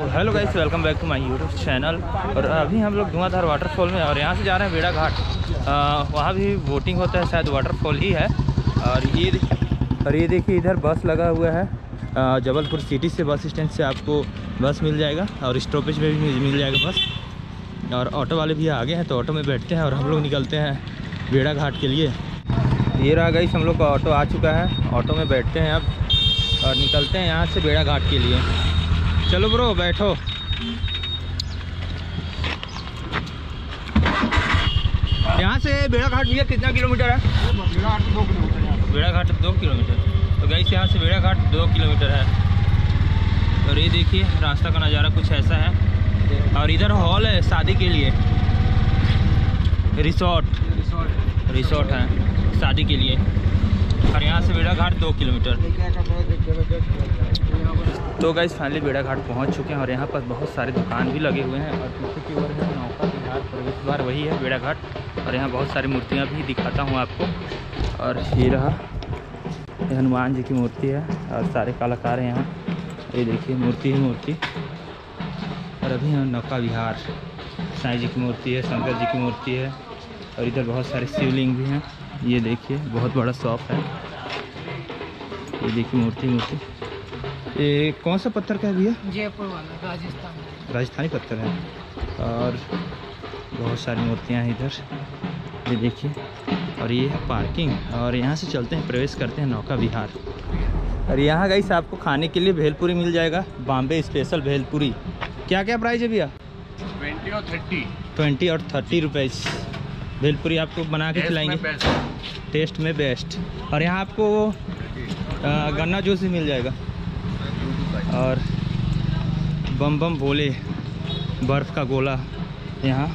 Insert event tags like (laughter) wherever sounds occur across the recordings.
Hello guys welcome back to my YouTube channel और अभी हम लोग धुआंधार वाटरफॉल में और यहाँ से जा रहे हैं बेड़ा घाट। वहाँ भी बोटिंग होता है, शायद वाटरफॉल ही है। और ये और ये देखिए, इधर बस लगा हुआ है। जबलपुर सिटी से बस स्टैंड से आपको बस मिल जाएगा और स्टॉपेज में भी मिल- जाएगा बस और ऑटो वाले भी आगे हैं तो ऑटो में बैठते हैं और हम लोग निकलते हैं बेड़ा घाट के लिए। ये रहा गई हम लोग का ऑटो आ चुका है। ऑटो में बैठते हैं अब और निकलते हैं यहाँ से बेड़ा घाट के लिए। चलो ब्रो, बैठो। यहाँ से बेड़ा घाट भैया कितना किलोमीटर है? बेड़ा घाट दो किलोमीटर। तो गई यहाँ से बेड़ा घाट दो किलोमीटर है। और ये देखिए, रास्ता का नज़ारा कुछ ऐसा है। और इधर हॉल है शादी के लिए। रिसोर्ट। रिसोर्ट है, शादी के लिए। और यहाँ से बेड़ा घाट दो किलोमीटर। तो गाइस फाइनली बेड़ा घाट पहुँच चुके हैं और यहाँ पर बहुत सारे दुकान भी लगे हुए हैं और पीछे की ओर है नौका विहार प्रवेश द्वार वही है बेड़ा घाट और यहाँ बहुत सारी मूर्तियाँ भी दिखाता हूँ आपको। और ये रहा हनुमान जी की मूर्ति है और सारे कलाकार हैं यहाँ। ये देखिए, मूर्ति ही मूर्ति। और अभी हम नौका विहार, साईं जी की मूर्ति है, शंकर जी की मूर्ति है और इधर बहुत सारे शिवलिंग भी हैं। ये देखिए, बहुत बड़ा शॉप है। ये देखिए, मूर्ति मूर्ति। ये कौन सा पत्थर का है भैया? जयपुर वाला राजस्थान राजस्थानी पत्थर है। और बहुत सारी मूर्तियाँ हैं इधर। ये देखिए। और ये है पार्किंग। और यहाँ से चलते हैं प्रवेश करते हैं नौका विहार। और यहाँ गई आपको खाने के लिए भेलपुरी मिल जाएगा। बॉम्बे स्पेशल भेलपुरी। क्या क्या प्राइस है भैया? ट्वेंटी और थर्टी ट्वेंटी और थर्टी रुपीज़ भेलपुरी आपको बना के खिलाएँगे। टेस्ट में बेस्ट और यहाँ आपको गन्ना जूस भी मिल जाएगा। और बम बम बोले बर्फ़ का गोला यहाँ।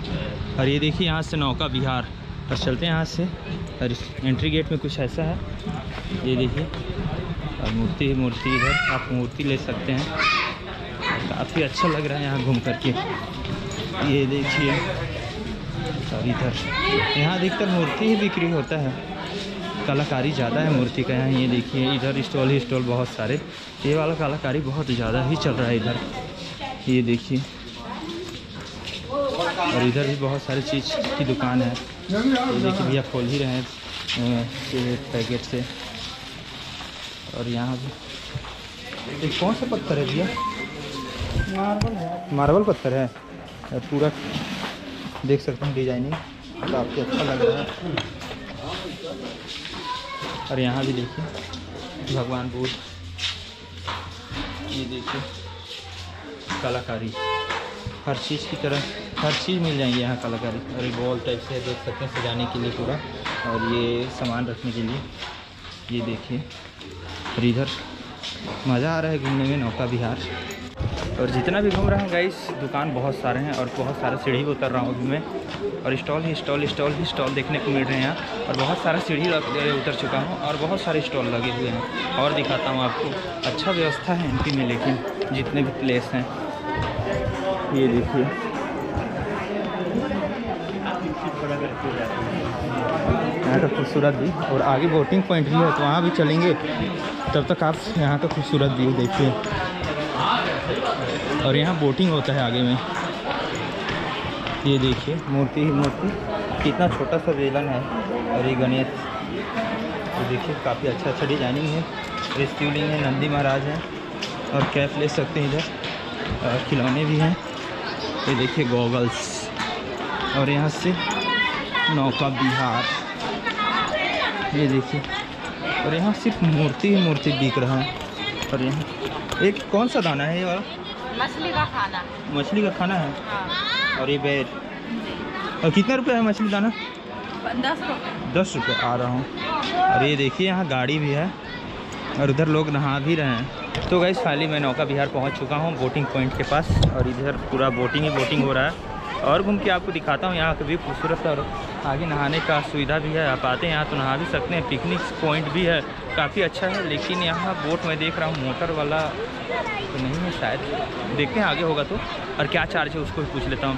और ये देखिए यहाँ से नौका बिहार। और चलते हैं यहाँ से। और एंट्री गेट में कुछ ऐसा है। ये देखिए। और मूर्ति ही, मूर्ति इधर आप मूर्ति ले सकते हैं। काफ़ी अच्छा लग रहा है यहाँ घूम करके। ये देखिए। और इधर। यहाँ अधिकतर मूर्ति ही बिक्री होता है। कलाकारी ज़्यादा है मूर्ति का यहाँ ये देखिए इधर स्टॉल ही स्टॉल बहुत सारे। ये वाला कलाकारी बहुत ज़्यादा ही चल रहा है इधर। ये देखिए। और इधर भी बहुत सारी चीज़ की दुकान है। ये देखिए भैया खोल ही रहे हैं पैकेट से। और यहाँ भी। ये कौन सा पत्थर है भैया? मार्बल है। मार्बल पत्थर है? पूरा देख सकते हैं डिज़ाइनिंग। काफ़ी अच्छा लग रहा है। और यहाँ भी देखिए, भगवान बुद्ध। ये देखिए, कलाकारी। हर चीज़ की तरह, हर चीज़ मिल जाएँगी यहाँ कलाकारी। और ये बॉल टाइप से देख सकते हैं, सजाने के लिए पूरा। और ये सामान रखने के लिए। ये देखिए और इधर मज़ा आ रहा है घूमने में, नौका विहार। और जितना भी घूम रहा हूँ गाइस दुकान बहुत सारे हैं और बहुत सारा सीढ़ी उतर रहा हूँ अभी मैं। और स्टॉल ही, स्टॉल स्टॉल ही, स्टॉल देखने को मिल रहे हैं और बहुत सारा सीढ़ी उतर चुका हूँ और बहुत सारे स्टॉल लगे हुए हैं। और दिखाता हूँ आपको अच्छा व्यवस्था है एमपी में, लेकिन जितने भी प्लेस हैं, ये देखिए। यहाँ का खूबसूरत भी और आगे बोटिंग पॉइंट भी है तो वहाँ भी चलेंगे। तब तक आप यहाँ का खूबसूरत व्यू देखिए। और यहाँ बोटिंग होता है आगे में। ये देखिए। मूर्ति ही मूर्ति। कितना छोटा सा वेलन है। और ये गणेश, ये देखिए, काफ़ी अच्छा अच्छा डिज़ाइनिंग है शिवलिंग है, नंदी महाराज है। और कैप ले सकते हैं इधर। और खिलौने भी हैं। ये देखिए गॉगल्स और यहाँ से नौका बिहार। ये देखिए। और यहाँ सिर्फ़ मूर्ति ही मूर्ति बिक रहा है। और यहाँ एक कौन सा दाना है ये वाला? मछली का खाना। मछली का खाना है? हाँ। और ये बेड और कितना रुपये है मछली दाना? दस रुपये दस रुपये आ रहा हूँ। और ये देखिए यहाँ गाड़ी भी है और उधर लोग नहा भी रहे हैं। तो गई फाइनली मैं नौका बिहार पहुँच चुका हूँ बोटिंग पॉइंट के पास और इधर पूरा बोटिंग ही बोटिंग हो रहा है। और घूम के आपको दिखाता हूँ यहाँ का भी खूबसूरत और आगे नहाने का सुविधा भी है आप आते हैं यहाँ तो नहा भी सकते हैं पिकनिक पॉइंट भी है काफ़ी अच्छा है लेकिन यहाँ बोट में देख रहा हूँ मोटर वाला तो नहीं है शायद। देखते हैं आगे होगा तो। और क्या चार्ज है उसको भी पूछ लेता हूँ।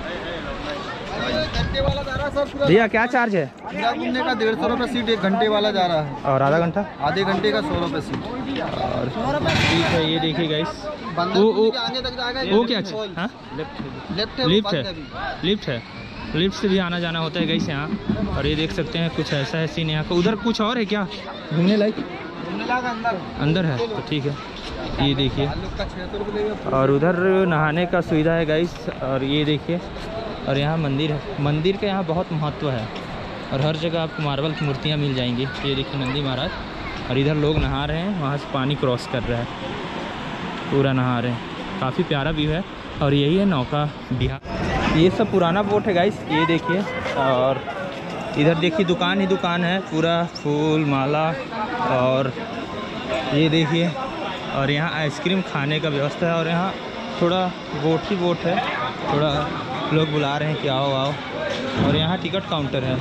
है भैया क्या चार्ज है? घूमने का डेढ़ सौ रुपये सीट एक घंटे वाला जा रहा है। और आधा घंटा? आधे घंटे का सौ रुपये सीट और ठीक है ये देखिए गाइस वो- वो- के आगे तक जाएगा वो क्या है हाँ? लेफ़्ट है लिफ्ट है। अभी। लिफ्ट से भी आना जाना होता है गई से यहाँ। और ये देख सकते हैं कुछ ऐसा है सीन यहाँ का। उधर कुछ और है क्या? घूमने लायक? अंदर अंदर है तो ठीक है। ये देखिए। और उधर नहाने का सुविधा है गाइस और ये देखिए और यहाँ मंदिर है। मंदिर का यहाँ बहुत महत्व है। और हर जगह आपको मार्बल की मूर्तियाँ मिल जाएँगी। ये देखिए नंदी महाराज। और इधर लोग नहा रहे हैं वहाँ से पानी क्रॉस कर रहा है। पूरा नहा रहे हैं। काफ़ी प्यारा व्यू है। और यही है नौका बिहार। ये सब पुराना बोट है गाइस ये देखिए और इधर देखिए दुकान ही दुकान है पूरा फूल माला और ये देखिए और यहाँ आइसक्रीम खाने का व्यवस्था है और यहाँ थोड़ा बोट ही बोट है थोड़ा लोग बुला रहे हैं कि आओ आओ और यहाँ टिकट काउंटर है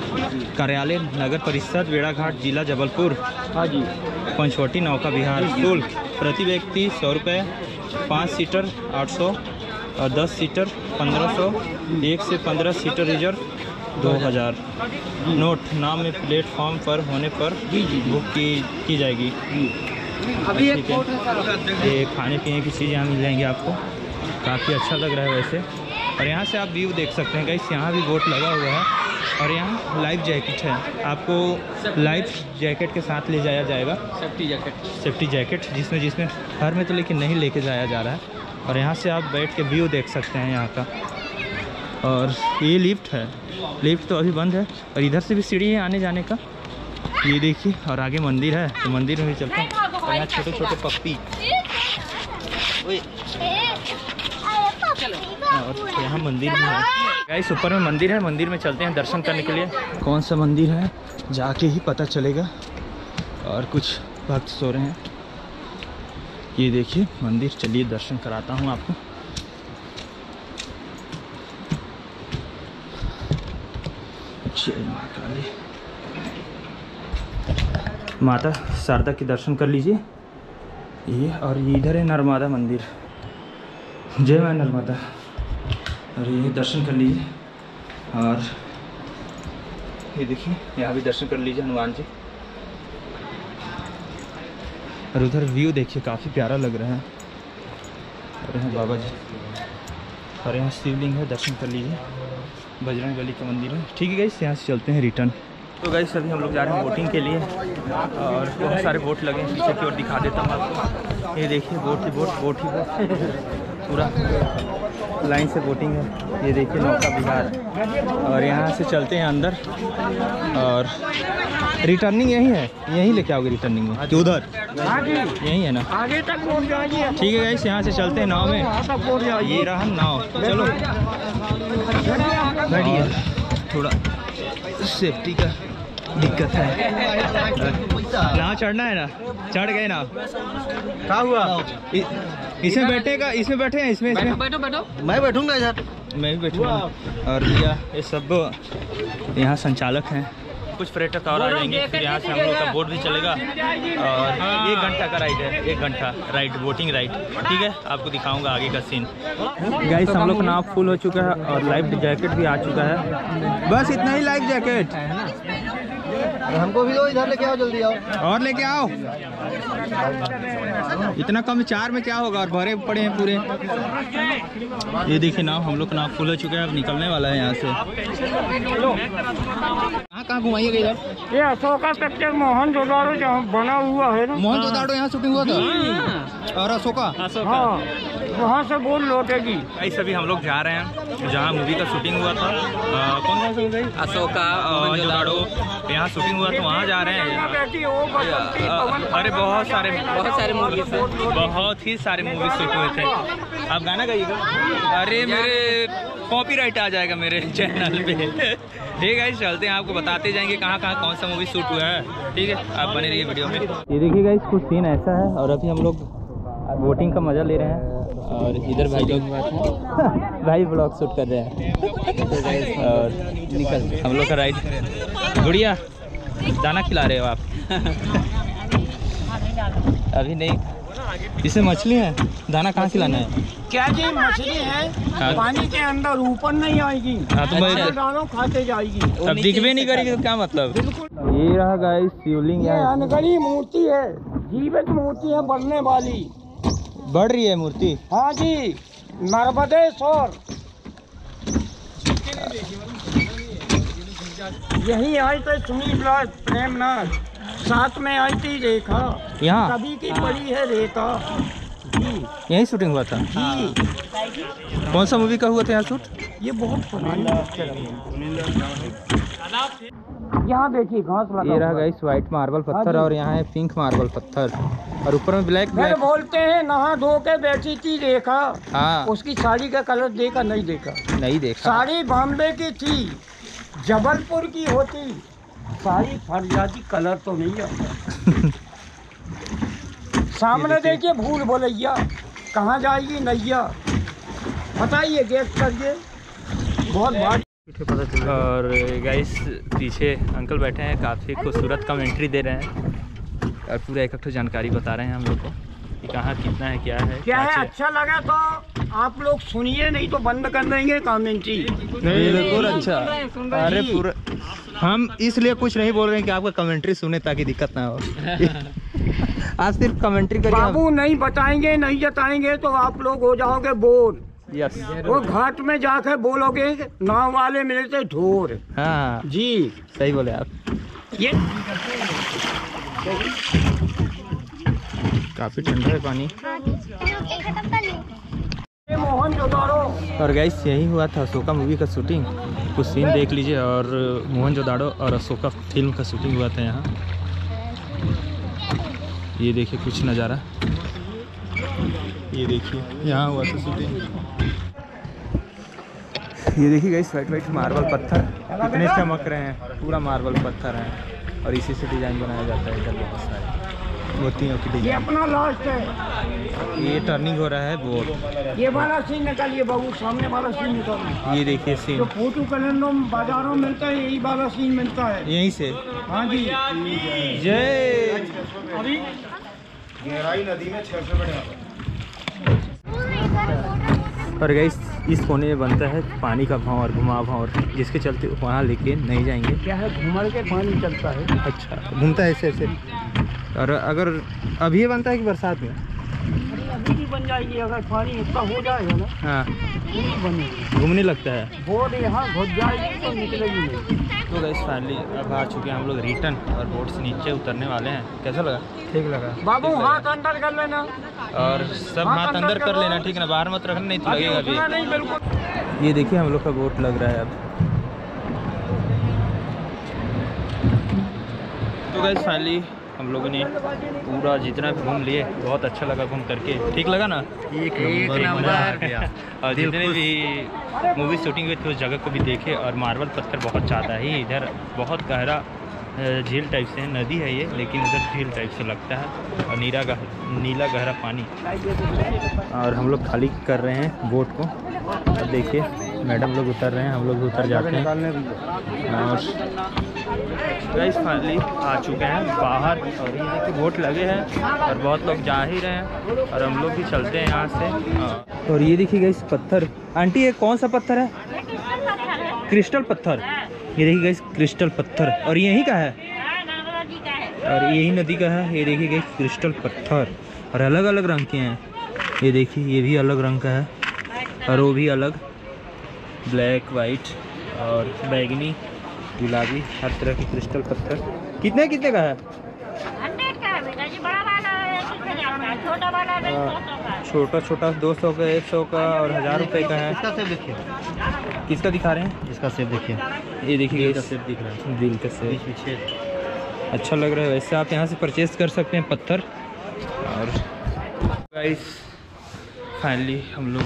कार्यालय नगर परिषद बेड़ाघाट जिला जबलपुर हाँ जी। पंचवटी नौका बिहार शुल्क प्रति व्यक्ति सौ रुपये पाँच सीटर आठ सौ दस सीटर पंद्रह सौ एक से पंद्रह सीटर रिज़र्व दो हज़ार। नोट नाम में प्लेटफॉर्म पर होने पर बुक की की जाएगी। अभी एक ये खाने पीने की चीज़ यहाँ मिल जाएँगी आपको। काफ़ी अच्छा लग रहा है वैसे। और यहाँ से आप व्यू देख सकते हैं गाइस यहाँ भी बोट लगा हुआ है। और यहाँ लाइफ जैकेट है। आपको लाइफ जैकेट के साथ ले जाया जाएगा। सेफ्टी जैकेट सेफ्टी जैकेट जिसमें जिसमें हर में तो लेकिन नहीं लेके जाया जा रहा है। और यहाँ से आप बैठ के व्यू देख सकते हैं यहाँ का। और ये लिफ्ट है। लिफ्ट तो अभी बंद है। और इधर से भी सीढ़ी है आने जाने का। ये देखिए, और आगे मंदिर है। तो मंदिर में भी चलते हैं। और यहाँ छोटे छोटे पप्पी और यहाँ मंदिर भी है। गाइस ऊपर में मंदिर है। मंदिर में चलते हैं दर्शन करने के लिए। कौन सा मंदिर है? जाके ही पता चलेगा। और कुछ भक्त सो रहे हैं। ये देखिए, मंदिर, चलिए दर्शन कराता हूँ आपको। जय माता, शारदा के दर्शन कर लीजिए। ये और ये इधर है नर्मदा मंदिर। जय माँ नर्मदा। और ये दर्शन कर लीजिए। और ये देखिए, यहाँ भी दर्शन कर लीजिए हनुमान जी। और उधर व्यू देखिए, काफ़ी प्यारा लग रहा है। और यहाँ बाबा जी। और यहाँ शिवलिंग है, दर्शन कर लीजिए। बजरंग बली का मंदिर है। ठीक है गाइस यहाँ से चलते हैं रिटर्न तो गई सभी हम लोग जा रहे हैं बोटिंग के लिए। और बहुत सारे बोट लगे हैं, पीछे की ओर दिखा देता हूँ आपको। ये देखिए बोट ही बोट बोट ही बोट (laughs) पूरा। लाइन से बोटिंग है। ये देखिए, नौका बिहार और यहाँ से चलते हैं अंदर। और रिटर्निंग यही है। यहीं लेके आओगे रिटर्निंग में? कि उधर? यही है ना? आगे तक ठीक है यहाँ से चलते हैं नाव में। ये रहा नाव। चलो। थोड़ा सेफ्टी का दिक्कत है। नाव चढ़ना है ना? चढ़ गए ना? क्या हुआ? इसमें बैठेगा इसमें बैठे हैं इसमें इसमें। बैठो बैठो मैं बैठूँगा इधर। मैं भी बैठूँगा। और भैया ये सब यहाँ संचालक हैं। कुछ पर्यटक और आ जाएँगे फिर यहाँ से हम लोग का बोट भी चलेगा। और एक घंटा का राइड है एक घंटा। राइड बोटिंग राइड ठीक है आपको दिखाऊँगा आगे का सीन गाइस हम लोग का नाव फुल हो चुका है और लाइफ जैकेट भी आ चुका है। बस इतना ही लाइफ जैकेट हमको भी दो इधर लेके आओ जल्दी आओ। और लेके आओ। इतना कम चार में क्या होगा? और भरे पड़े हैं पूरे। ये देखिए नाव हम लोग का नाव फुल हो चुका है अब निकलने वाला है यहाँ से। कहाँ कहाँ घुमाइएगा इधर? ये अशोका पिक्चर मोहन जोदारो जहाँ बना हुआ है ना। मोहन जोदाड़ो यहाँ शूटिंग हुआ था? और अशोका? हाँ। वहाँ से बोल लौटेगी। ऐसे सभी हम लोग जा रहे हैं जहाँ मूवी का शूटिंग हुआ था। अ, कौन कौन सा मूवी अशोका यहाँ शूटिंग हुआ था वहाँ जा रहे हैं। अरे बहुत सारे बहुत सारे मूवीज़ हैं। बहुत ही सारे मूवी शूट हुए थे। आप गाना गाइएगा? अरे मेरे कॉपीराइट आ जाएगा मेरे चैनल पे। (laughs) ठीक है चलते हैं आपको बताते जाएँगे कहाँ कहाँ कौन सा मूवी शूट हुआ है। ठीक है आप बने रहिए वीडियो में। ये देखिएगा इस कुछ सीन ऐसा है और अभी हम लोग वोटिंग का मज़ा ले रहे हैं। और इधर भाई लोग (laughs) भाई ब्लॉग शूट कर रहे हैं। और निकल। हम लोग का राइड गुड़िया दाना खिला रहे हो आप? अभी नहीं। इसे मछली है? दाना कहाँ खिलाना है? क्या जी मछली है? हाँ। पानी के अंदर ऊपर नहीं आएगी। हाँ, तो डालो खाते जाएगी। अब दिखबे नहीं करेगी तो क्या मतलब? ये रहा गाइस शिवलिंग यहाँ मूर्ति है। जीवित मूर्ति है बढ़ने वाली। बढ़ रही है मूर्ति। हाँ जी नर्मदेश्वर यही आई तो सुनील राज प्रेमनाथ। साथ में आई थी रेखा। यहाँ? कभी की पड़ी है रेखा। यही शूटिंग हुआ था? जी। कौन सा मूवी का हुआ था यहाँ शूट ये बहुत पुरानी। यहाँ देखिए घास लगा ये रहा गाइस व्हाइट मार्बल पत्थर और यहाँ है पिंक मार्बल पत्थर। और ऊपर में ब्लैक ब्लैक बोलते हैं नहा धो के बैठी थी रेखा। हाँ। उसकी साड़ी का कलर देखा नहीं देखा? नहीं देखा। साड़ी बॉम्बे की थी जबलपुर की होती। साड़ी फरियादी कलर तो नहीं आता (laughs) सामने देखिए। भूल भुलैया। कहाँ जाएगी नैया? बताइए गेस करिए। बहुत भारी और गाइस पीछे अंकल बैठे हैं काफ़ी खूबसूरत कमेंट्री दे रहे हैं और पूरा एक एक जानकारी बता रहे हैं हम लोग को कि कहाँ कितना है क्या है क्या है? अच्छा लगा तो आप लोग सुनिए नहीं तो बंद कर देंगे कमेंट्री बिल्कुल अच्छा अरे पूरा हम इसलिए कुछ नहीं बोल रहे हैं कि आपका कमेंट्री सुने ताकि दिक्कत ना हो। (laughs) आज सिर्फ़ कमेंट्री करिए बाबू नहीं बताएँगे नहीं जताएँगे तो आप लोग हो जाओगे बोर। यस वो घाट में जाकर बोलोगे नाव वाले मिलते ढोर। हाँ। जी। सही बोले आप। ये काफ़ी ठंडा है पानी। और गाइस यही हुआ था अशोका मूवी का शूटिंग कुछ सीन देख लीजिए और मोहन जोदाड़ो और अशोका फ़िल्म का शूटिंग हुआ था यहाँ। ये देखिए कुछ नज़ारा। ये देखिए यहाँ हुआ था शूटिंग ये देखिए गाइस वाइट वाइट मार्बल पत्थर। कितने चमक रहे हैं। पूरा मार्बल पत्थर है। और इसी से डिज़ाइन बनाया जाता है इधर बहुत सारे। मोतियों की ये डिज़ाइन अपना लास्ट है। ये टर्निंग हो रहा है बोर्ड ये वाला सीन निकालिए बाबू सामने वाला सीन निकालिए। ये देखिए जो सीन फ़ोटो कैलेंडर में बाजारों में मिलता है यही वाला सीन मिलता है। यहीं से। हाँ जी। जय। अभी गहराई नदी में छः सौ और गाइस इस कोने में बनता है पानी का भाव और घुमा भाव जिसके चलते वहाँ लेके नहीं जाएँगे। क्या है? घूम के पानी चलता है। अच्छा घूमता है ऐसे ऐसे। और अगर अभी बनता है कि बरसात में? अभी भी बन जाएगी अगर पानी इतना हो जाएगा ना हाँ। घूमने लगता है। बोर्ड यहाँ घुस जाएगी तो निकलेगी नहीं। तो गाइस फाइनली अब आ चुके हैं हम लोग रिटर्न और बोट से नीचे उतरने वाले हैं। कैसा लगा? ठीक लगा। बाबू हाथ अंदर कर लेना। और सब हाथ अंदर कर लेना ठीक है ना? बाहर मत रखना नहीं तो लगेगा अभी। नहीं बिल्कुल। ये देखिए हम लोग का बोट लग रहा है अब। तो गैस फाइनली हम लोगों ने पूरा जितना भी घूम लिए बहुत अच्छा लगा घूम करके। ठीक लगा ना? एक नंबर (laughs) और जितने भी मूवी शूटिंग हुई थी उस जगह को भी देखे और मार्बल पत्थर बहुत ज़्यादा ही इधर बहुत गहरा झील टाइप से है नदी है ये लेकिन उधर झील टाइप से लगता है और नीला गह, नीला गहरा पानी। और हम लोग खाली कर रहे हैं बोट को। और देखिए। मैडम लोग उतर रहे हैं हम लोग भी उतर जाते हैं। और गाइस फाइनली आ चुके हैं बाहर। और ये देखिए बोट लगे हैं और बहुत लोग जा ही रहे हैं और हम लोग भी चलते हैं यहाँ से। और ये देखिए गाइस पत्थर। आंटी ये कौन सा पत्थर है? क्रिस्टल पत्थर। ये देखिए गाइस क्रिस्टल पत्थर। और यही का है? और यही नदी का है। ये देखिए गाइस क्रिस्टल पत्थर। और अलग अलग रंग के हैं। ये देखिए ये भी अलग रंग का है। और वो भी अलग। ब्लैक वाइट और बैगनी गुलाबी हर तरह के क्रिस्टल पत्थर। कितने कितने का है? है है छोटा है छोटा दो सौ का एक सौ का और हज़ार रुपए का है। इसका सेब देखिए? किसका दिखा रहे हैं? इसका सेब देखिए। ये देखिए का सेब दिख रहा है। दिल का सेब। अच्छा लग रहा है वैसे आप यहाँ से परचेज कर सकते हैं पत्थर। और गाइस फाइनली हम लोग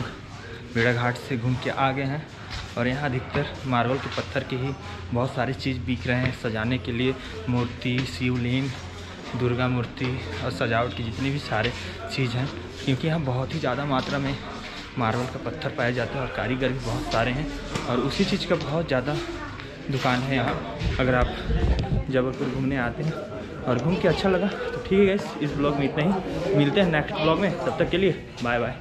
बेड़ा घाट से घूम के आ गए हैं। और यहाँ अधिकतर मार्बल के पत्थर के ही बहुत सारी चीज़ बिक रहे हैं सजाने के लिए। मूर्ति, शिवलिंग, दुर्गा मूर्ति और सजावट की जितनी भी सारे चीज़ हैं, क्योंकि यहाँ बहुत ही ज़्यादा मात्रा में मार्बल का पत्थर पाया जाता है और कारीगर भी बहुत सारे हैं। और उसी चीज़ का बहुत ज़्यादा दुकान है यहाँ। अगर आप जबलपुर घूमने आते हैं और घूम के अच्छा लगा तो ठीक है इस ब्लॉग में इतना ही। मिलते हैं नेक्स्ट ब्लॉग में। तब तक के लिए बाय बाय